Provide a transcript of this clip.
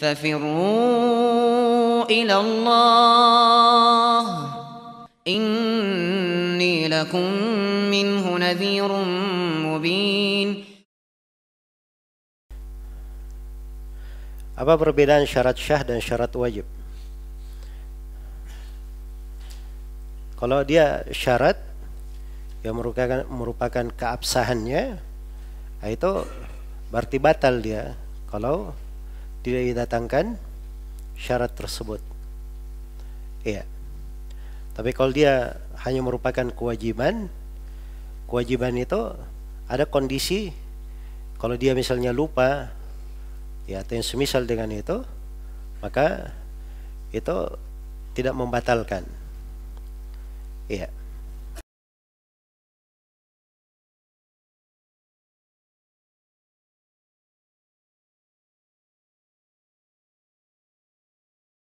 ففروا إلى الله إني لكم منه نذير مبين Apa perbedaan syarat syah dan syarat wajib? Kalau dia syarat yang merupakan merupakan keabsahannya itu berarti batal dia kalau tidak didatangkan syarat tersebut. Iya. Tapi kalau dia hanya merupakan kewajiban, kewajiban itu ada kondisi kalau dia misalnya lupa ya atau yang semisal dengan itu maka itu tidak membatalkan iya